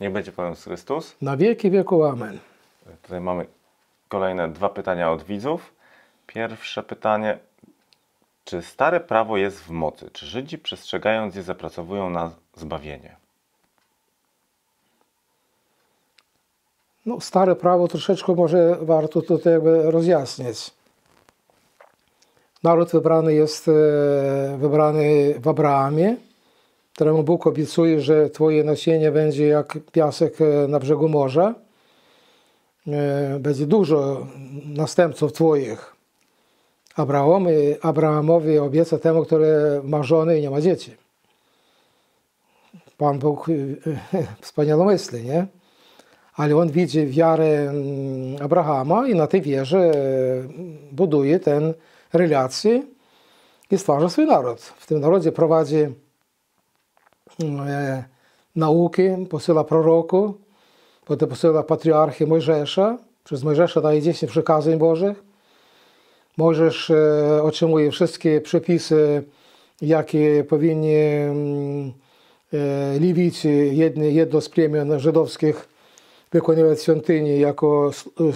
Niech będzie Pan Chrystus. Na wieki wieku. Amen. Tutaj mamy kolejne dwa pytania od widzów. Pierwsze pytanie. Czy stare prawo jest w mocy? Czy Żydzi przestrzegając je zapracowują na zbawienie? No, stare prawo troszeczkę może warto tutaj jakby rozjaśnić. Naród wybrany jest e, wybrany w Abrahamie, któremu Bóg obiecuje, że Twoje nasienie będzie jak piasek e, na brzegu morza. E, Będzie dużo następców Twoich. Abrahamowi, Abrahamowi obieca temu, który ma żonę i nie ma dzieci. Pan Bóg wspaniałomyślny, nie? ale on widzi wiarę mm, Abrahama i na tej wierze e, buduje tę relację i stwarza swój naród. W tym narodzie prowadzi e, nauki, posyła proroku, potem posyła patriarchy Mojżesza, przez Mojżesza daje 10 przykazań Bożych. Mojżesz otrzymuje wszystkie przepisy, jakie powinni mm, Lewici, jedno z plemion żydowskich, wykonywać świątyni jako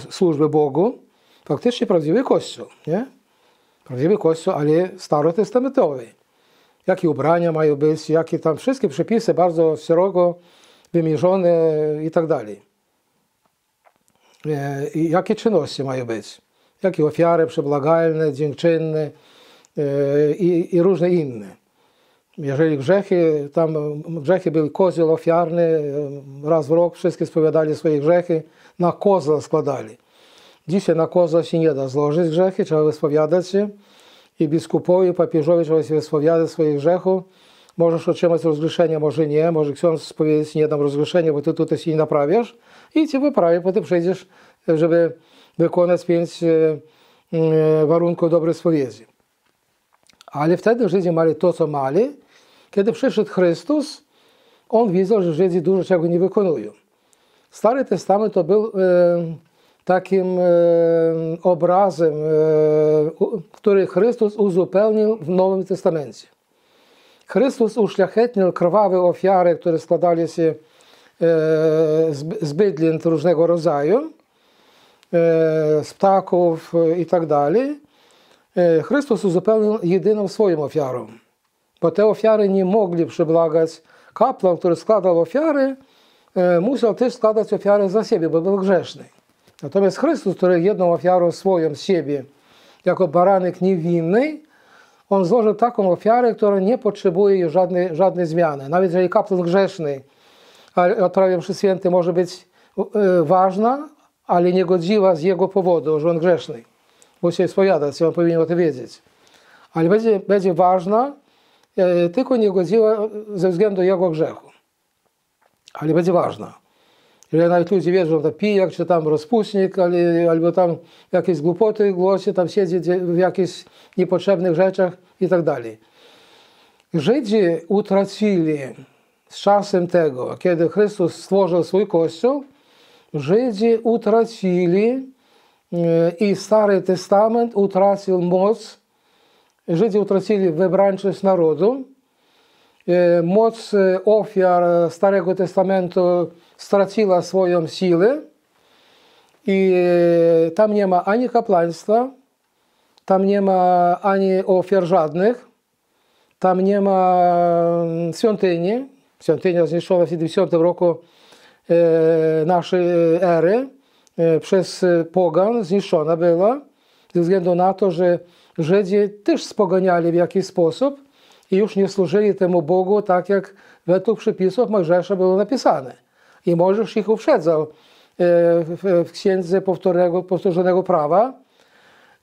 służbę Bogu, faktycznie prawdziwy Kościół, nie? Prawdziwy Kościół, ale starotestamentowy. Jakie ubrania mają być, jakie tam wszystkie przepisy bardzo szeroko wymierzone i tak dalej. I jakie czynności mają być, jakie ofiary przebłagalne, dziękczynne i, i różne inne. Jeżeli grzechy, tam grzechy były kozioł ofiarny, raz w rok wszystkie spowiadali swoje grzechy, na kozła składali. Dzisiaj na kozła się nie da złożyć grzechy, trzeba wyspowiadać się i biskupowi, papieżowi trzeba się wyspowiadać swoich grzechów. Możesz otrzymać rozgrzeszenie, może nie, może ksiądz powiedzieć, nie dam rozgrzeszenia, bo ty tutaj się nie naprawiasz i cię wyprawi, potem przejdziesz, żeby wykonać pięć warunków dobrej spowiedzi. Ale wtedy Żydzi mieli to, co mieli. Kiedy przyszedł Chrystus, on widział, że Żydzi dużo czego nie wykonują. Stary Testament to był e, takim e, obrazem, e, który Chrystus uzupełnił w Nowym Testamencie. Chrystus uszlachetnił krwawe ofiary, które składali się e, z, bydlin różnego rodzaju, z ptaków i tak dalej. Chrystus uzupełnił jedyną swoją ofiarą, bo te ofiary nie mogli przebłagać. Kapłan, który składał ofiary, musiał też składać ofiary za siebie, bo był grzeszny. Natomiast Chrystus, który jedną ofiarą swoją z siebie, jako baranek niewinny, on złożył taką ofiarę, która nie potrzebuje żadnej, żadnej zmiany. Nawet jeżeli kapłan grzeszny, odprawia mszy święty może być e, ważna, ale niegodziwa z jego powodu, że on grzeszny bo się spowiadać, on powinien o tym wiedzieć. Ale będzie, będzie ważna, e, tylko niegodziwa ze względu jego grzechu. Ale będzie ważna. Ludzie wierzą, że to pijak, czy tam rozpuszcznik, ale, albo tam jakieś głupoty głosi, tam siedzi w jakichś niepotrzebnych rzeczach i tak dalej. Żydzi utracili z czasem tego, kiedy Chrystus stworzył swój Kościół, Żydzi utracili i Stary Testament utracił moc, Żydzi utracili wybrańczość narodu, moc ofiar Starego Testamentu straciła swoją siłę i tam nie ma ani kapłaństwa, tam nie ma ani ofiar żadnych, tam nie ma świątyni. Świątynia zniszczona w 70 roku naszej ery przez pogan zniszczona była ze względu na to, że Żydzi też spoganiali w jakiś sposób i już nie służyli temu Bogu tak, jak według przepisów Mojżesza było napisane. I Mojżesz ich uprzedzał w księdze powtórzonego prawa,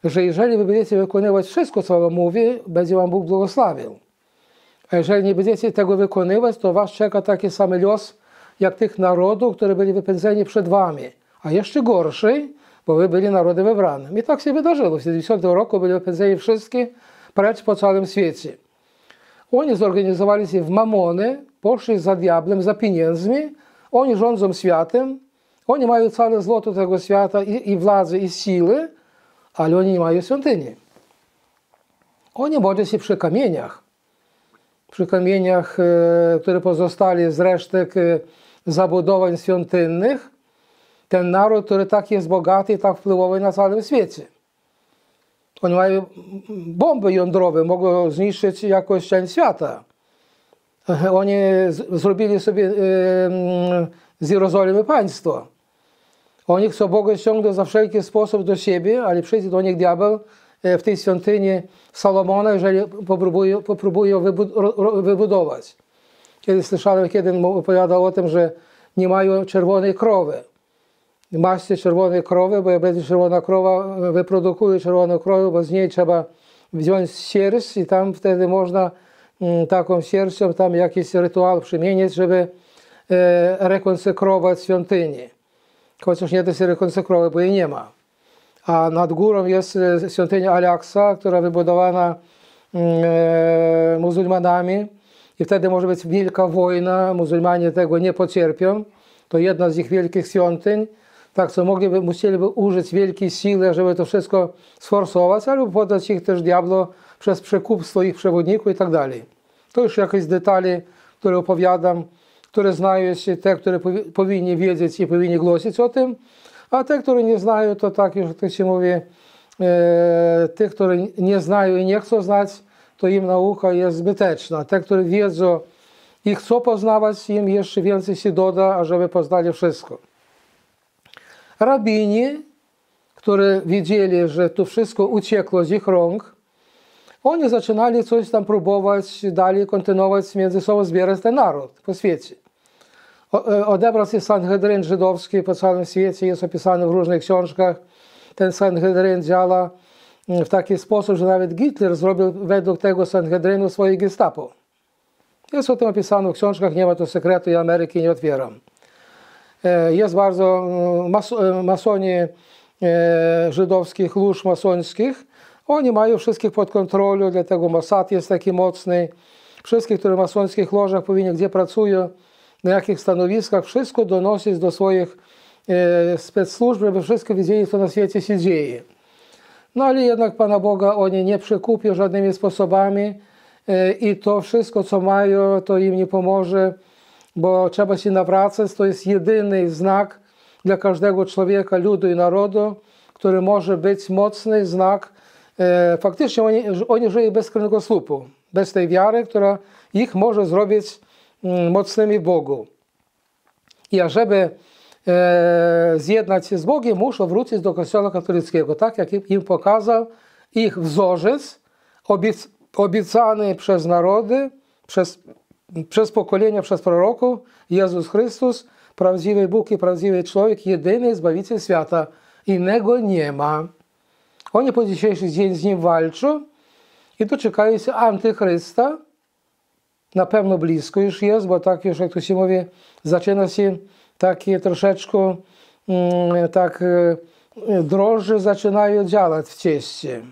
że jeżeli wy będziecie wykonywać wszystko, co wam mówi, będzie wam Bóg błogosławił. A jeżeli nie będziecie tego wykonywać, to was czeka taki sam los, jak tych narodów, które byli wypędzeni przed wami a jeszcze gorszy, bo wy byli narodem wybranym. I tak się wydarzyło. W 70 roku byli wypędzeni wszystkie precz po całym świecie. Oni zorganizowali się w mamony, poszli za diablem, za pieniędzmi, oni rządzą światem, oni mają całe złoto tego świata i, i władzę, i siły, ale oni nie mają świątyni. Oni modlą się przy kamieniach, przy kamieniach, które pozostali z resztek zabudowań świątynnych, ten naród, który tak jest bogaty i tak wpływowy na całym świecie. Oni mają bomby jądrowe, mogą zniszczyć jakąś część świata. Oni zrobili sobie z Jerozolimy państwo. Oni chcą Boga ściągnąć za wszelki sposób do siebie, ale przyjdzie do nich diabeł w tej świątyni Salomona, jeżeli popróbuje wybudować. Kiedy słyszałem, kiedy opowiadał o tym, że nie mają czerwonej krowy. Macie czerwonej krowy, bo jak będzie czerwona krowa, wyprodukuje czerwoną krowę, bo z niej trzeba wziąć sierść i tam wtedy można taką sierścią tam jakiś rytuał przemienić, żeby rekonsekrować świątynię. Chociaż nie da się rekonsekrować, bo jej nie ma. A nad górą jest świątynia Al-Aqsa, która wybudowana muzułmanami i wtedy może być wielka wojna, muzułmanie tego nie pocierpią. To jedna z ich wielkich świątyń. Tak, co mogliby, musieliby użyć wielkiej siły, żeby to wszystko sforsować, albo podać ich też diablo przez przekupstwo ich przewodników i tak dalej. To już jakieś detale, które opowiadam, które znają się, te, które powinni wiedzieć i powinni głosić o tym, a te, które nie znają, to tak już, jak się mówi, e, tych, które nie znają i nie chcą znać, to im nauka jest zbyteczna. Te, które wiedzą i chcą poznawać, im jeszcze więcej się doda, ażeby poznali wszystko. Rabini, którzy wiedzieli, że to wszystko uciekło z ich rąk, oni zaczynali coś tam próbować dalej kontynuować między sobą, zbierać ten naród po świecie. Odebrał się Sanhedryn żydowski po całym świecie, jest opisany w różnych książkach. Ten Sanhedryn działa w taki sposób, że nawet Hitler zrobił według tego Sanhedrynu swoje gestapo. Jest o tym opisane w książkach, nie ma to sekretu, ja Ameryki nie otwieram. Jest bardzo mas masoni żydowskich lóż masońskich. Oni mają wszystkich pod kontrolą, dlatego Mossad jest taki mocny. Wszystkich, którzy w masońskich lożach powinni, gdzie pracują, na jakich stanowiskach, wszystko donosić do swoich e, spецsłużb, żeby wszystko wiedzieli, co na świecie się dzieje. No ale jednak Pana Boga oni nie przekupią żadnymi sposobami e, i to wszystko, co mają, to im nie pomoże, bo trzeba się nawracać. To jest jedyny znak dla każdego człowieka, ludu i narodu, który może być mocny znak. E, faktycznie oni, oni żyją bez kręgosłupu, bez tej wiary, która ich może zrobić mocnymi w Bogu. I ażeby e, zjednać się z Bogiem, muszą wrócić do Kościoła katolickiego, tak jak im pokazał ich wzorzec, obiec, obiecany przez narody, przez, przez pokolenia, przez proroków, Jezus Chrystus, prawdziwy Bóg i prawdziwy człowiek, jedyny Zbawiciel świata. Innego nie ma. Oni po dzisiejszy dzień z nim walczą i doczekają się antychrysta, na pewno blisko już jest, bo tak już jak to się mówi, zaczyna się takie troszeczkę mm, tak e, drożdże zaczynają działać w cieście.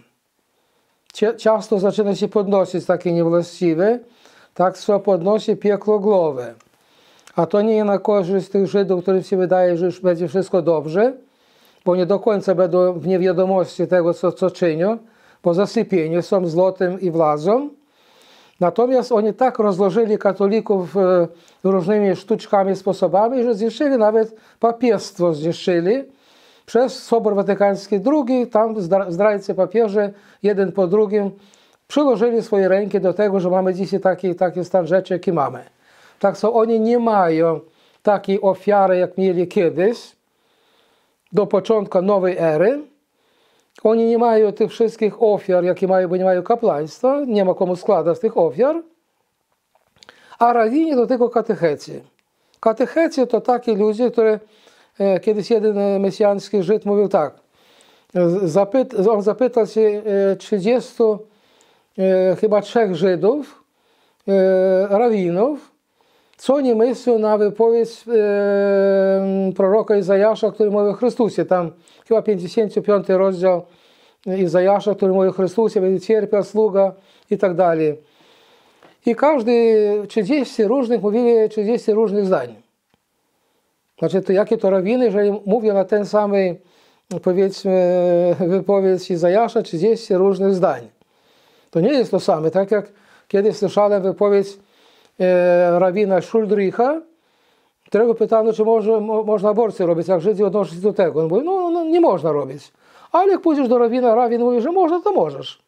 Ciasto zaczyna się podnosić takie niewłaściwe, tak co podnosi piekło głowy. A to nie na korzyść tych Żydów, którym się wydaje, że już będzie wszystko dobrze, bo nie do końca będą w niewiadomości tego, co, co czynią, bo zasypieni są złotem i władzą. Natomiast oni tak rozłożyli katolików e, różnymi sztuczkami, sposobami, że zniszczyli nawet papiestwo zniszczyli. Przez Sobor Watykański II, tam zdrajcy papieże, jeden po drugim, przyłożyli swoje ręki do tego, że mamy dzisiaj taki, taki stan rzeczy, jaki mamy. Tak co oni nie mają takiej ofiary, jak mieli kiedyś, do początku nowej ery, oni nie mają tych wszystkich ofiar, jakie mają, bo nie mają kapłaństwa, nie ma komu składać tych ofiar. A rawini do tego katecheci. Katecheci to takie ludzie, które kiedyś jeden mesjański Żyd mówił tak. On zapytał się 30 chyba trzech Żydów, rawinów, co oni myślą na wypowiedź proroka Izajasza, który mówi o Chrystusie. Tam chyba 55 rozdział Izajasza, który mówi o Chrystusie, będzie cierpiał sługa i tak dalej. I każdy 30 różnych mówili 30 różnych zdań. Znaczy, to jakie to rawiny, jeżeli mówią na ten samej, powiedzmy, wypowiedź Izajasza 30 różnych zdań. To nie jest to same. Tak jak kiedyś słyszałem wypowiedź e, rabina Szuldricha, Którego pytano, czy może, mo- można aborcję robić, jak Żydzi odnoszą się do tego. On mówi, no, no nie można robić. Ale jak pójdziesz do rabina, rabin mówi, że można, to możesz.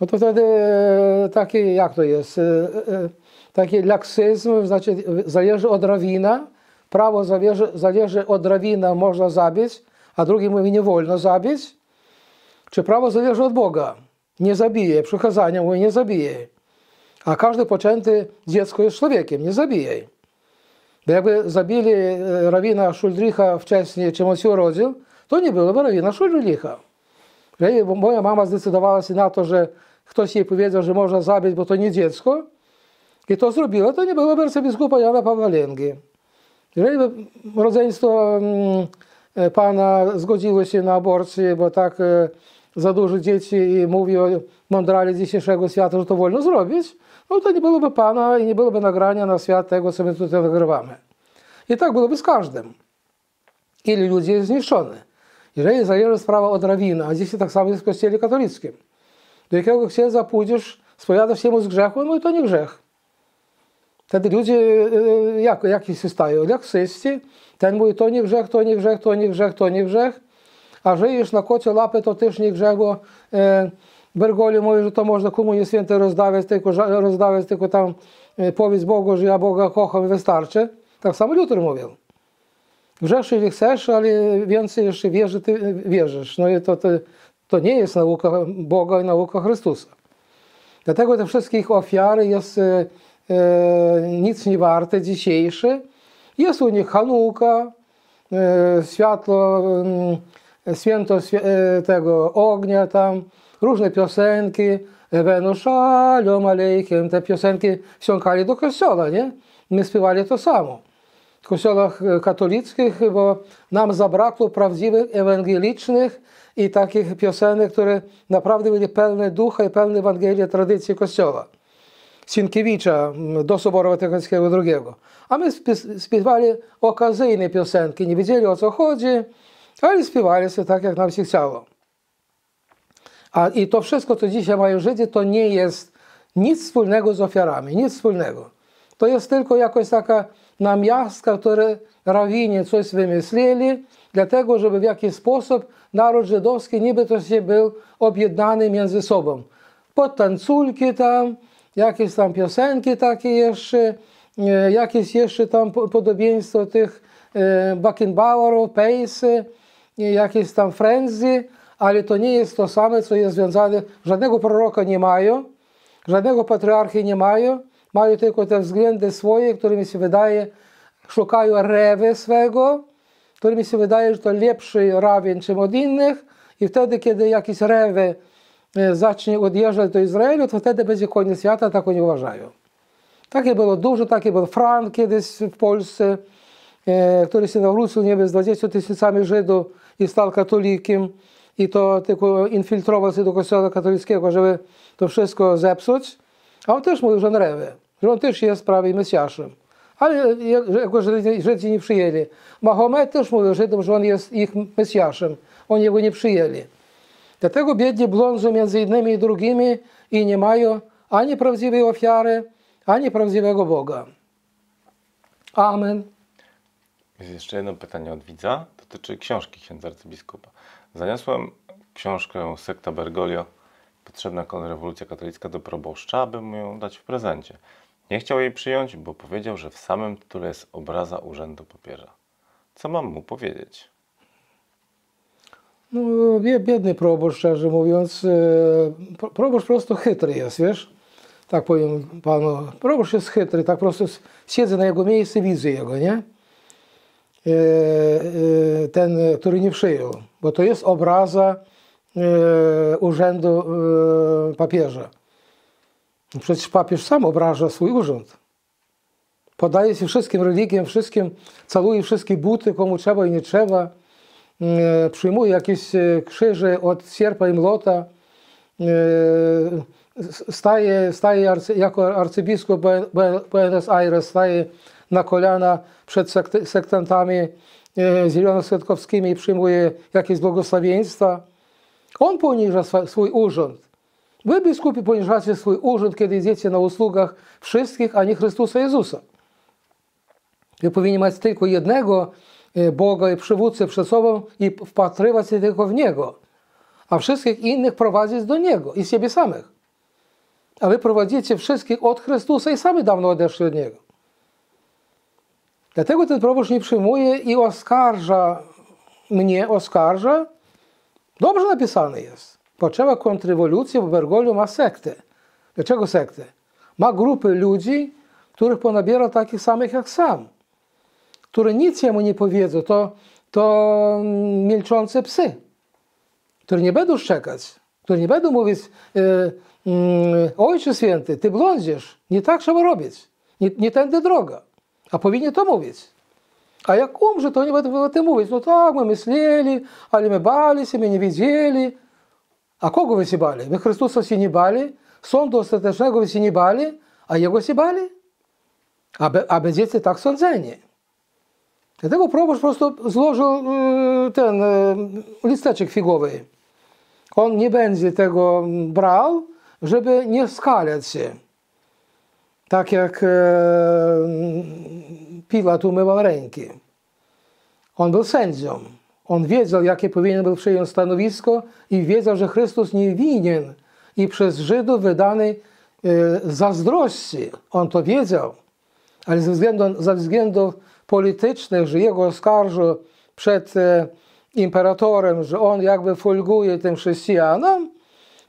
No to wtedy e, taki, jak to jest, e, e, taki laksyzm, znaczy zależy od rawina, prawo zależy, zależy od rawina, można zabić, a drugi mówi, nie wolno zabić. Czy prawo zależy od Boga? Nie zabije, przykazania mówi, nie zabije. A każdy poczęty dziecko jest człowiekiem, nie zabijaj. Bo jakby zabili e, rawina Szuldricha wcześniej, czym on się urodził, to nie byłoby rawina Szuldricha. Moja mama zdecydowała się na to, że ktoś jej powiedział, że można zabić, bo to nie dziecko, i to zrobiła, to nie byłoby arcybiskupa Jana Pawła Lęgi. Jeżeli by rodzeństwo mm, e, pana zgodziło się na aborcję, bo tak e, za dużo dzieci i mówi o mądrali dzisiejszego świata, że to wolno zrobić, no to nie byłoby pana i nie byłoby nagrania na świat tego, co my tutaj nagrywamy. I tak byłoby z każdym. Ile ludzi jest zniszczony. Jeżeli zależy sprawa od rawina, a dzisiaj tak samo jest w kościele katolickim. Do jakiego księdza pójdziesz, spowiadasz się mu z grzechu, no i to nie grzech. Wtedy ludzie e, jak, jaki się stają? Jak wszyscy. Ten mówi, to nie grzech, to nie grzech, to nie grzech, to nie grzech. A żyjesz na kocie lapy, to też nie grzech, bo e, Bergoli mówi, że to można komunię świętej rozdawać, tylko, rozdawać, tylko tam e, powiedz Bogu, że ja Boga kocham i wystarczy. Tak samo Luther mówił. Grzesz, jeżeli chcesz, ale więcej jeszcze wierzy, ty wierzysz. No i to, to, to nie jest nauka Boga i nauka Chrystusa. Dlatego te wszystkie ich ofiary jest e, e, nic nie warte dzisiejsze. Jest u nich Hanuka, e, światło, mm, święto e, tego ognia tam, różne piosenki, Ewenu Shalom Aleichem, te piosenki wsiąkali do kościoła, nie? My śpiewali to samo. W kościołach e, katolickich, bo nam zabrakło prawdziwych, ewangelicznych i takich piosenek, które naprawdę były pełne ducha i pełne Ewangelii, tradycji Kościoła. Sienkiewicza do Soboru Watykańskiego II. A my śpiewali okazyjne piosenki, nie wiedzieli o co chodzi, ale śpiewali sobie tak, jak nam się chciało. A i to wszystko, co dzisiaj mają Żydzi, to nie jest nic wspólnego z ofiarami, nic wspólnego. To jest tylko jakaś taka namiastka, które rawini coś wymyślili, dlatego, żeby w jakiś sposób naród żydowski niby to się był objednany między sobą. Podtańculki tam, jakieś tam piosenki takie jeszcze, e, jakieś jeszcze tam po- podobieństwo tych e, Beckenbauerów, Pace'y, e, jakieś tam frenzy, ale to nie jest to same, co jest związane, żadnego proroka nie mają, żadnego patriarchy nie mają, mają tylko te względy swoje, które mi się wydaje, szukają rewy swego, który mi się wydaje, że to lepszy rawien czym od innych. I wtedy, kiedy jakiś rewy e, zacznie odjeżdżać do Izraela, to wtedy będzie koniec świata, tak oni uważają. Takie było dużo, taki był Frank kiedyś w Polsce, e, który się nawrócił niby z 20 tysiącami Żydów i stał katolikiem i to tylko infiltrował się do kościoła katolickiego, żeby to wszystko zepsuć. A on też mówił, że on rewy, że on też jest prawie Mesjaszem. Ale Żydzi, Żydzi nie przyjęli. Mahomet też mówił Żydom, że on jest ich Mesjaszem. Oni jego nie przyjęli. Dlatego biedni blądzą między jednymi i drugimi i nie mają ani prawdziwej ofiary, ani prawdziwego Boga. Amen. Jest jeszcze jedno pytanie od widza. Dotyczy książki księdza arcybiskupa. Zaniosłem książkę Sekta Bergoglio Potrzebna rewolucja katolicka do proboszcza, aby mu ją dać w prezencie. Nie chciał jej przyjąć, bo powiedział, że w samym tytule jest obraza urzędu papieża. Co mam mu powiedzieć? No, bie- biedny proboszcz, szczerze mówiąc. e, pro- Proboszcz po prostu chytry jest, wiesz? Tak powiem panu. Proboszcz jest chytry, tak s- siedzę na jego miejscu widzę jego, nie? E, e, Ten, który nie przyjął, bo to jest obraza e, urzędu papieża. Przecież papież sam obraża swój urząd. Podaje się wszystkim religiom, wszystkim, caluje wszystkie buty, komu trzeba i nie trzeba przyjmuje jakieś krzyże od sierpa i młota, staje, staje jako arcybiskup Bu- Bu- Buenos Aires, staje na kolana przed sektantami e, zielonoskładkowskimi i przyjmuje jakieś błogosławieństwa. On poniża swój urząd. Wy, biskupi, poniżacie swój urząd, kiedy idziecie na usługach wszystkich, a nie Chrystusa Jezusa. Wy powinni mieć tylko jednego e, Boga i przywódcę przed sobą i wpatrywać się tylko w Niego, a wszystkich innych prowadzić do Niego i siebie samych. A wy prowadzicie wszystkich od Chrystusa i sami dawno odeszli od Niego. Dlatego ten proboszcz nie przyjmuje i oskarża mnie, oskarża. Dobrze napisane jest. Potrzeba kontrrewolucji, bo Bergoglio ma sektę. Dlaczego sektę? Ma grupy ludzi, których ponabiera takich samych jak sam, które nic jemu nie powiedzą, to, to milczące psy, które nie będą szczekać, które nie będą mówić e, mm, Ojcze Święty, ty blądzisz, nie tak trzeba robić, nie, nie tędy droga, a powinien to mówić. A jak umrze, to nie będą o tym mówić. No tak, my myśleli, ale my bali się, my nie wiedzieli. A kogo wy się bali? Wy Chrystusa się nie bali, sądu ostatecznego wy się nie bali, a Jego się bali? A, be, a tak sądzeni. Dlatego proboszcz prostu złożył y, ten y, listeczek figowy. On nie będzie tego brał, żeby nie skalać się. Tak jak e, Pilat umywał ręki. On był sędzią. On wiedział, jakie powinien był przyjąć stanowisko i wiedział, że Chrystus nie winien i przez Żydów wydany e, zazdrości. On to wiedział. Ale ze względu, ze względów politycznych, że jego oskarżą przed e, imperatorem, że on jakby folguje tym chrześcijanom,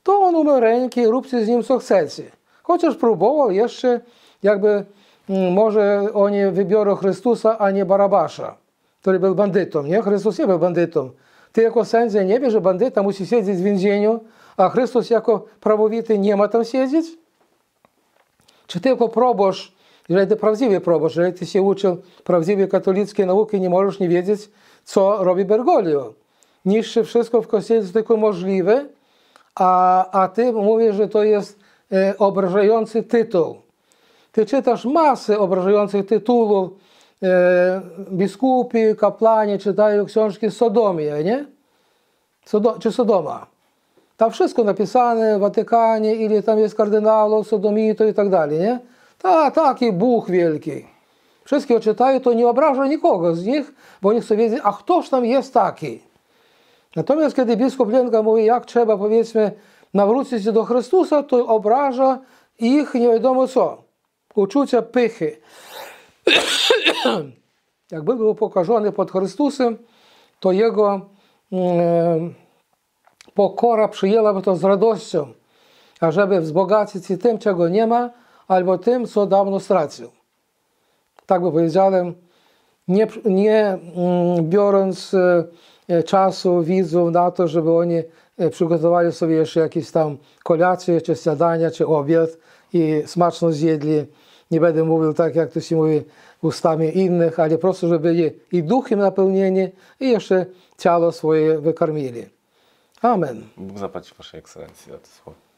to on umył ręki, róbcie z nim co chcecie. Chociaż próbował jeszcze, jakby mm, może oni wybiorą Chrystusa, a nie Barabasza, który był bandytą. Nie? Chrystus nie był bandytą. Ty jako sędzia nie wiesz, że bandyta musi siedzieć w więzieniu, a Chrystus jako prawowity nie ma tam siedzieć? Czy ty jako proboszcz, jeżeli ty prawdziwy proboszcz, jeżeli ty się uczył prawdziwej katolickiej nauki, nie możesz nie wiedzieć, co robi Bergoglio. Niszczy wszystko w kościele, co tylko możliwe, a, a ty mówisz, że to jest obrażający tytuł. Ty czytasz masę obrażających tytułów. E, biskupi, kapłani czytają książki Sodomia, nie? Czy Sodoma. Tam wszystko napisane w Watykanie, ile tam jest kardynałów, sodomitów i tak dalej, nie? Ta, taki Bóg wielki. Wszystkie czytają, to nie obraża nikogo z nich, bo oni chcą wiedzieć, a ktoż tam jest taki. Natomiast kiedy biskup Lenka mówi, jak trzeba, powiedzmy, Chrystusa, to obraża ich nie wiadomo co. Uczucia pychy. Jakby był pokażony pod Chrystusem, to jego mm, pokora przyjęłaby to z radością, ażeby wzbogacić się tym, czego nie ma, albo tym, co dawno stracił. Tak by powiedziałem, nie, nie mm, biorąc e, czasu widzów na to, żeby oni e, przygotowali sobie jeszcze jakieś tam kolacje, czy śniadania, czy obiad i smaczno zjedli. Nie będę mówił tak, jak to się mówi ustami innych, ale po prostu, żeby byli i duchem napełnieni, i jeszcze ciało swoje wykarmili. Amen. Bóg zapłaci Waszej ekscelencji za te słowa.